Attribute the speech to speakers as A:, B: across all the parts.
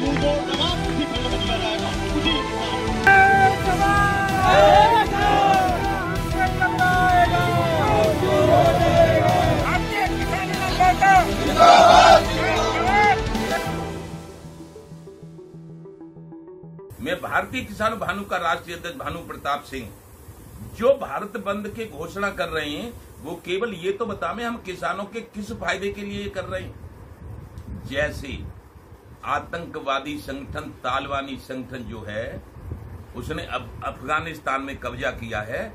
A: में
B: मैं भारतीय किसान भानु का राष्ट्रीय अध्यक्ष भानु प्रताप सिंह। जो भारत बंद के घोषणा कर रहे हैं, वो केवल ये तो बतावे हम किसानों के किस फ़ायदे के लिए कर रहे हैं? जैसे आतंकवादी संगठन तालिबानी संगठन जो है, उसने अब अफ़गानिस्तान में कब्जा किया है।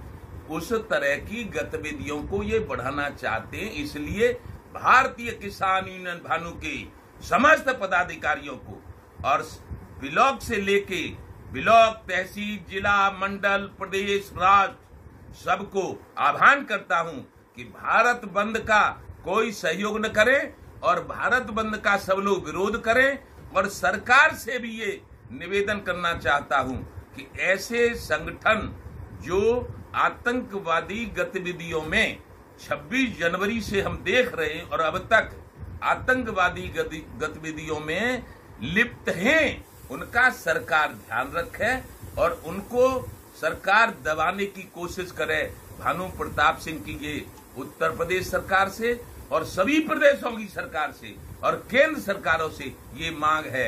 B: उस तरह की गतिविधियों को ये बढ़ाना चाहते हैं, इसलिए भारतीय किसान यूनियन भानु के समस्त पदाधिकारियों को और ब्लॉक से लेके ब्लॉक, तहसील, जिला, मंडल, प्रदेश राष्ट्र सबको आह्वान करता हूँ कि भारत बंद का कोई सहयोग न करें और भारत बंद का सब लोग विरोध करें। और सरकार से भी ये निवेदन करना चाहता हूँ कि ऐसे संगठन जो आतंकवादी गतिविधियों में 26 जनवरी से हम देख रहे हैं और अब तक आतंकवादी गतिविधियों में लिप्त हैं, उनका सरकार ध्यान रखे और उनको सरकार दबाने की कोशिश करे। भानु प्रताप सिंह की ये उत्तर प्रदेश सरकार से और सभी प्रदेशों की सरकार से और केंद्र सरकारों से ये मांग है।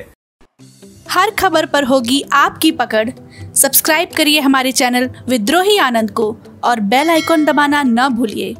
C: हर खबर पर होगी आपकी पकड़। सब्सक्राइब करिए हमारे चैनल विद्रोही आनंद को और बेल आइकॉन दबाना न भूलिए।